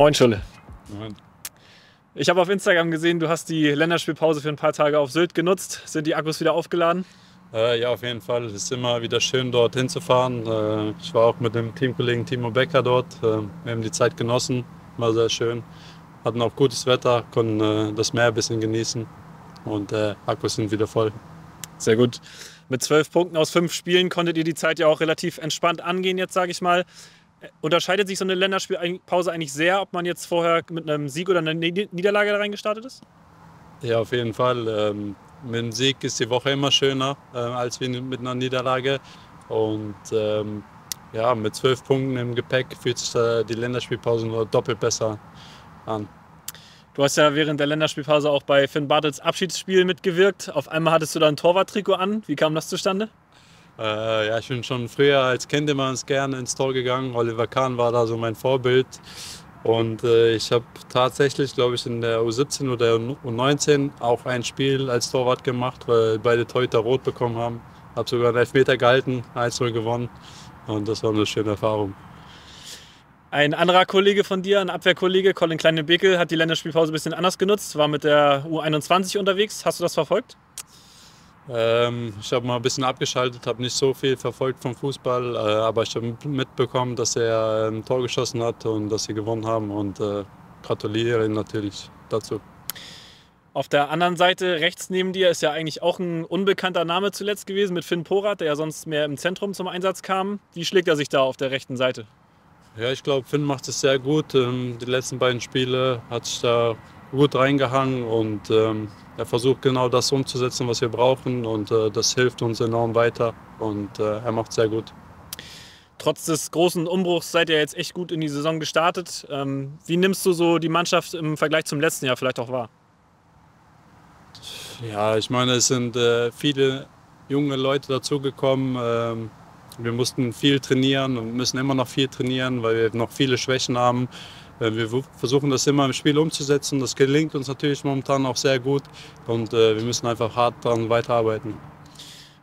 Moin Schulle. Moin. Ich habe auf Instagram gesehen, du hast die Länderspielpause für ein paar Tage auf Sylt genutzt. Sind die Akkus wieder aufgeladen? Äh, ja, auf jeden Fall. Es ist immer wieder schön, dort hinzufahren. Äh, ich war auch mit dem Teamkollegen Timo Becker dort. Äh, wir haben die Zeit genossen, war sehr schön. Hatten auch gutes Wetter, konnten äh, das Meer ein bisschen genießen und äh, Akkus sind wieder voll. Sehr gut. Mit zwölf Punkten aus fünf Spielen konntet ihr die Zeit ja auch relativ entspannt angehen, jetzt sage ich mal. Unterscheidet sich so eine Länderspielpause eigentlich sehr, ob man jetzt vorher mit einem Sieg oder einer Niederlage da reingestartet ist? Ja, auf jeden Fall. Ähm, mit dem Sieg ist die Woche immer schöner äh, als mit einer Niederlage. Und ähm, ja, mit zwölf Punkten im Gepäck fühlt sich äh, die Länderspielpause nur doppelt besser an. Du hast ja während der Länderspielpause auch bei Finn Bartels Abschiedsspiel mitgewirkt. Auf einmal hattest du da ein Torwarttrikot an. Wie kam das zustande? Äh, ja, ich bin schon früher als Kind immer gerne ins Tor gegangen. Oliver Kahn war da so mein Vorbild. Und äh, ich habe tatsächlich, glaube ich, in der U17 oder U19 auch ein Spiel als Torwart gemacht, weil beide Torhüter rot bekommen haben. Habe sogar einen Elfmeter gehalten, 1-0 gewonnen. Und das war eine schöne Erfahrung. Ein anderer Kollege von dir, ein Abwehrkollege, Colin Kleine-Bekel, hat die Länderspielpause ein bisschen anders genutzt, war mit der U21 unterwegs. Hast du das verfolgt? Ähm, ich habe mal ein bisschen abgeschaltet, habe nicht so viel verfolgt vom Fußball, äh, aber ich habe mitbekommen, dass er ein Tor geschossen hat und dass sie gewonnen haben und äh, gratuliere ihm natürlich dazu. Auf der anderen Seite, rechts neben dir, ist ja eigentlich auch ein unbekannter Name zuletzt gewesen mit Finn Porat, der ja sonst mehr im Zentrum zum Einsatz kam. Wie schlägt er sich da auf der rechten Seite? Ja, ich glaube, Finn macht es sehr gut. Ähm, die letzten beiden Spiele hat sich da gut reingehangen und ähm, er versucht genau das umzusetzen, was wir brauchen und äh, das hilft uns enorm weiter und äh, er macht sehr gut. Trotz des großen Umbruchs seid ihr jetzt echt gut in die Saison gestartet. Ähm, wie nimmst du so die Mannschaft im Vergleich zum letzten Jahr vielleicht auch wahr? Ja, ich meine, es sind äh, viele junge Leute dazugekommen. Ähm, wir mussten viel trainieren und müssen immer noch viel trainieren, weil wir noch viele Schwächen haben. Äh, wir versuchen das immer im Spiel umzusetzen. Das gelingt uns natürlich momentan auch sehr gut und äh, wir müssen einfach hart daran weiterarbeiten.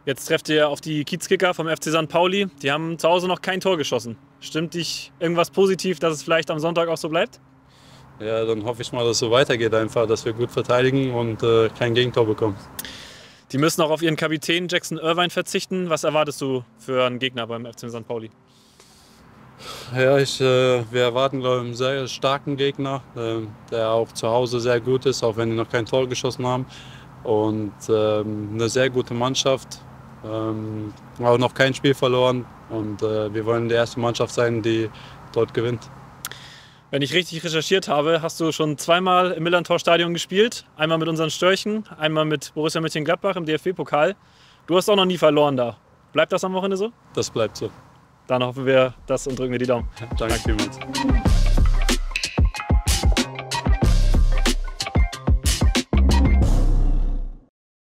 Jetzt trefft ihr auf die Kiezkicker vom FC St. Pauli. Die haben zu Hause noch kein Tor geschossen. Stimmt dich irgendwas positiv, dass es vielleicht am Sonntag auch so bleibt? Ja, dann hoffe ich mal, dass es so weitergeht einfach, dass wir gut verteidigen und äh, kein Gegentor bekommen. Die müssen auch auf ihren Kapitän Jackson Irvine verzichten. Was erwartest du für einen Gegner beim FC St. Pauli? Ja, ich, äh, wir erwarten, glaube ich, einen sehr starken Gegner, äh, der auch zu Hause sehr gut ist, auch wenn die noch kein Tor geschossen haben. Und ähm, eine sehr gute Mannschaft, ähm, auch noch kein Spiel verloren. Und äh, wir wollen die erste Mannschaft sein, die dort gewinnt. Wenn ich richtig recherchiert habe, hast du schon zweimal im Millantor-Stadion gespielt. Einmal mit unseren Störchen, einmal mit Borussia Mönchengladbach im DFB-Pokal. Du hast auch noch nie verloren da. Bleibt das am Wochenende so? Das bleibt so. Dann hoffen wir das und drücken wir die Daumen. Danke vielmals.